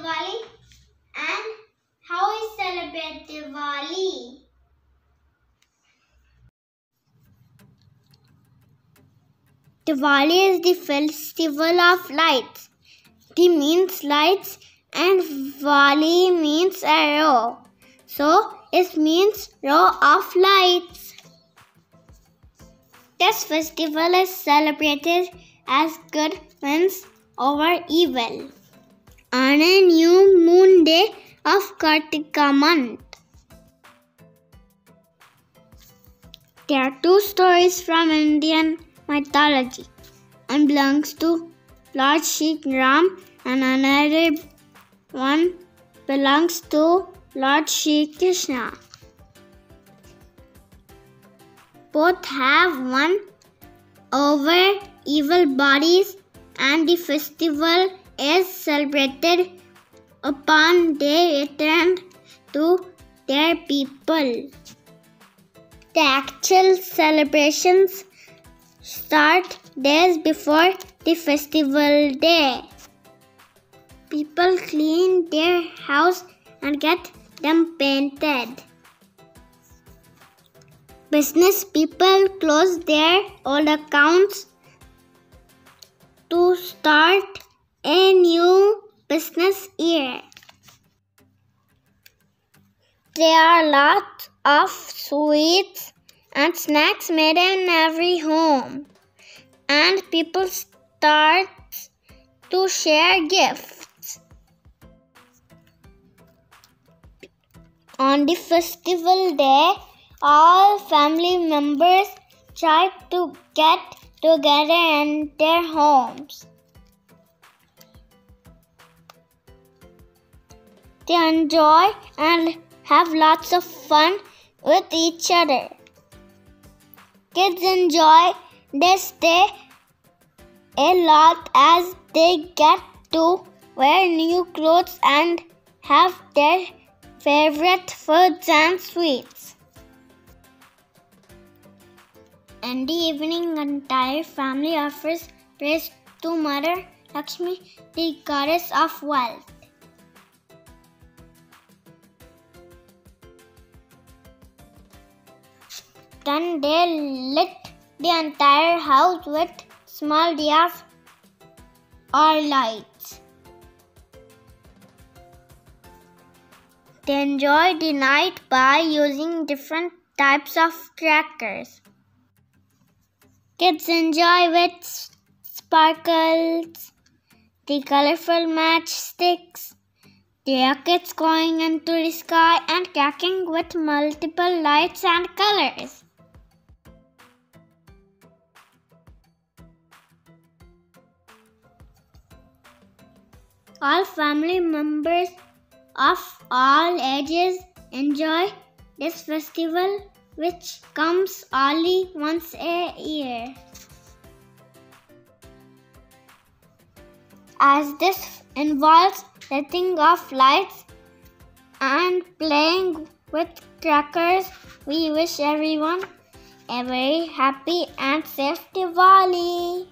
Diwali and how we celebrate Diwali. Diwali is the festival of lights. Di means lights and Vali means a row, So it means row of lights. This festival is celebrated as good wins over evil on a new moon day of Kartika month. There are two stories from Indian mythology. One belongs to Lord Sri Ram and another one belongs to Lord Sri Krishna. Both have won over evil bodies and the festival is celebrated upon they return to their people. The actual celebrations start days before the festival day. People clean their house and get them painted. Business people close their old accounts to start a new business year. There are lots of sweets and snacks made in every home, and people start to share gifts. On the festival day, all family members try to get together in their homes. They enjoy and have lots of fun with each other. Kids enjoy this day a lot as they get to wear new clothes and have their favorite foods and sweets. In the evening, the entire family offers praise to Mother Lakshmi, the goddess of wealth. Then they lit the entire house with small diyas or lights. They enjoy the night by using different types of crackers. Kids enjoy with sparkles, the colorful matchsticks, the rockets going into the sky and cracking with multiple lights and colors. All family members of all ages enjoy this festival, which comes only once a year. As this involves setting off lights and playing with crackers, we wish everyone a very happy and safe Diwali.